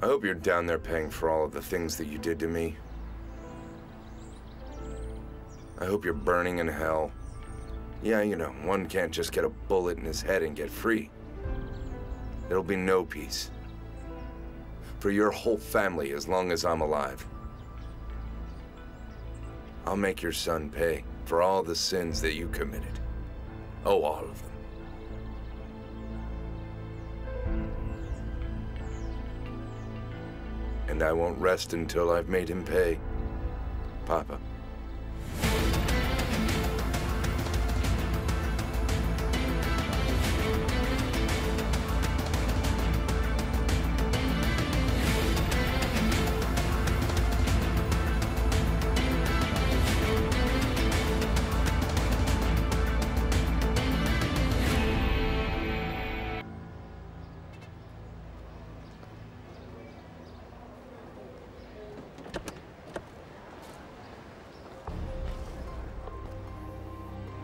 I hope you're down there paying for all of the things that you did to me. I hope you're burning in hell. Yeah, you know, one can't just get a bullet in his head and get free. There'll be no peace. For your whole family as long as I'm alive. I'll make your son pay for all the sins that you committed. Oh, all of them. And I won't rest until I've made him pay. Papa.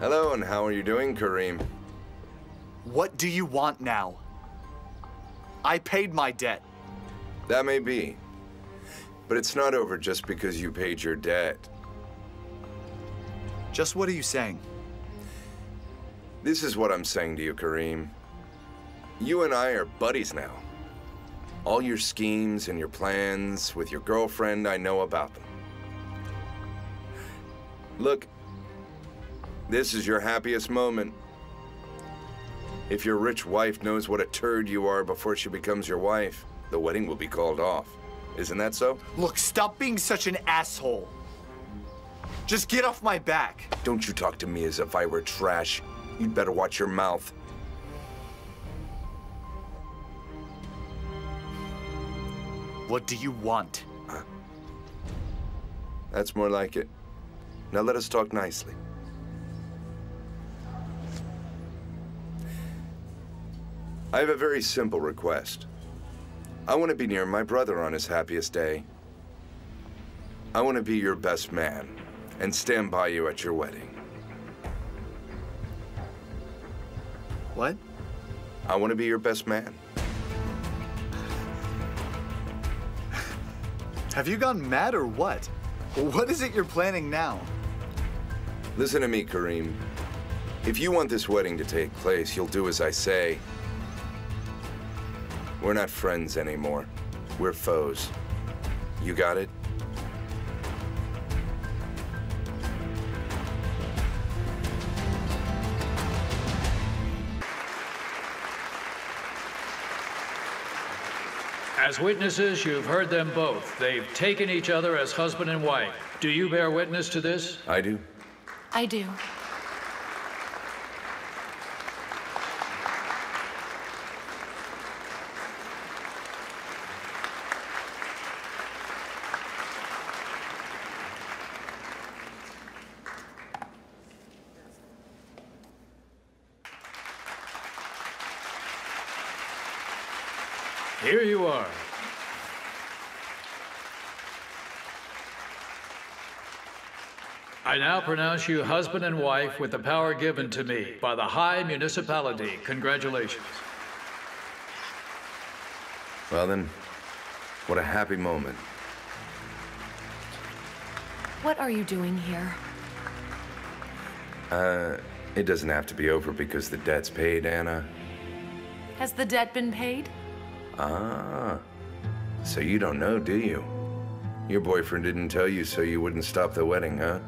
Hello, and how are you doing, Kerem? What do you want now? I paid my debt. That may be. But it's not over just because you paid your debt. Just what are you saying? This is what I'm saying to you, Kerem. You and I are buddies now. All your schemes and your plans with your girlfriend, I know about them. Look, this is your happiest moment. If your rich wife knows what a turd you are before she becomes your wife, the wedding will be called off. Isn't that so? Look, stop being such an asshole. Just get off my back. Don't you talk to me as if I were trash. You'd better watch your mouth. What do you want? That's more like it. Now let us talk nicely. I have a very simple request. I want to be near my brother on his happiest day. I want to be your best man and stand by you at your wedding. What? I want to be your best man. Have you gone mad or what? What is it you're planning now? Listen to me, Kerem. If you want this wedding to take place, you'll do as I say. We're not friends anymore. We're foes. You got it? As witnesses, you've heard them both. They've taken each other as husband and wife. Do you bear witness to this? I do. I do. Here you are. I now pronounce you husband and wife with the power given to me by the High Municipality. Congratulations. Well then, what a happy moment. What are you doing here? Uh, it doesn't have to be over because the debt's paid, Anna. Has the debt been paid? Ah, so you don't know, do you? Your boyfriend didn't tell you so you wouldn't stop the wedding, huh?